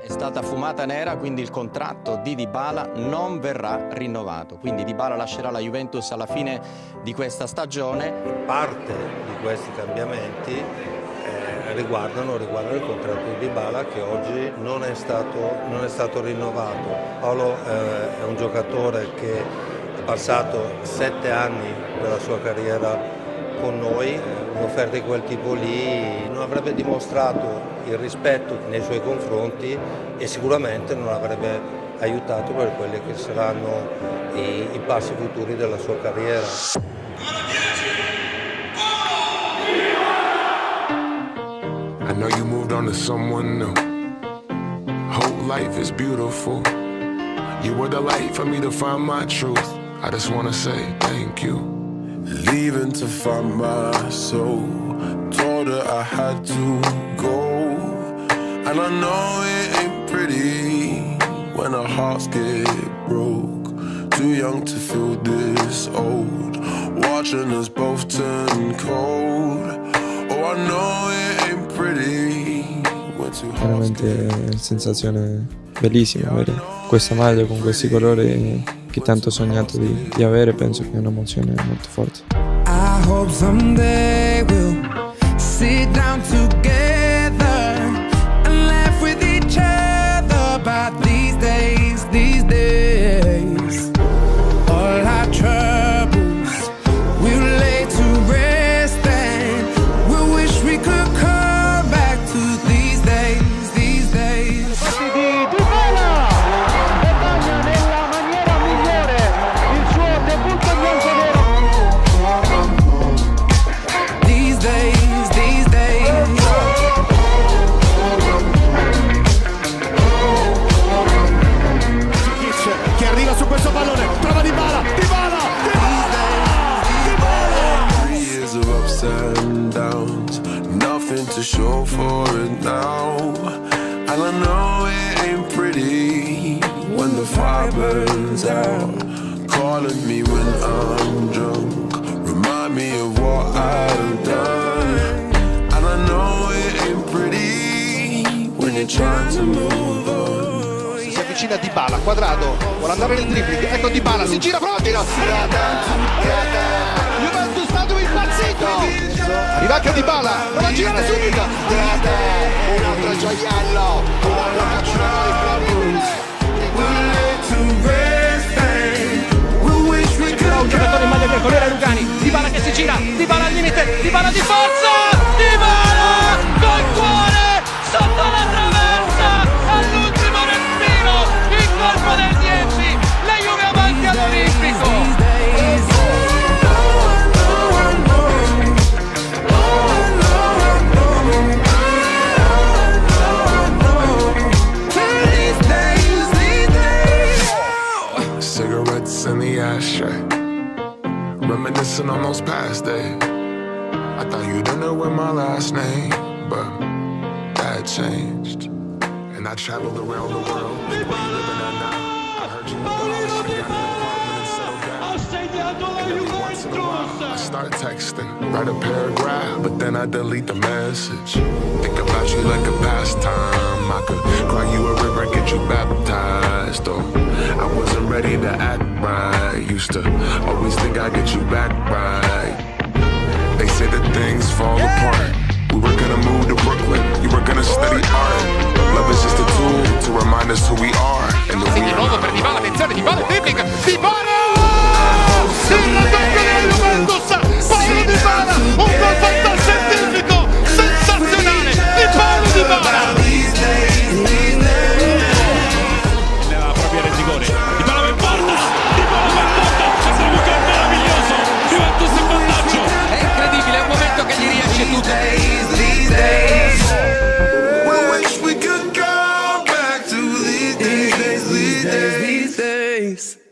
È stata fumata nera, quindi il contratto di Dybala non verrà rinnovato. Quindi Dybala lascerà la Juventus alla fine di questa stagione. Parte di questi cambiamenti eh, riguardano, riguardano, il contratto di Dybala che oggi non è stato, non è stato rinnovato. Paolo eh, è un giocatore che ha passato sette anni della sua carriera con noi, un'offerta di quel tipo lì non avrebbe dimostrato il rispetto nei suoi confronti e sicuramente non avrebbe aiutato per quelli che saranno i, i passi futuri della sua carriera. I know you moved on to someone new. Whole life is beautiful. You were the light for me to find my truth. I just wanna say thank you. Leaving to find my soul. Told her I had to go. And I know it ain't pretty when our hearts get broke. Too young to feel this old. Watching us both turn cold. Oh, I know it ain't pretty. Veramente sensazione bellissima avere questa maglia con questi colori che tanto ho sognato di, di avere, penso che è un'emozione molto forte. I hope someday we'll sit down together to show for it now. And I know it ain't pretty when the fire burns out. Calling me when I'm drunk, remind me of what I've done. And I know it ain't pretty when you're trying to move on. Avvicina Di Bala, quadrato, vuole andare nel dribbling, ecco Di Bala, si gira, prova tiro! ah 侬 Reminiscing on those past days. I thought you didn't know with my last name, but that changed. And I traveled around the world. Where you living at now? I heard you while, I start texting, write a paragraph, but then I delete the message. Think about you like a pastime. I could cry you a river, get you baptized. Or I wasn't ready to act right. Used to always think I'd get you back right. They say that things fall apart. We were gonna move to grace.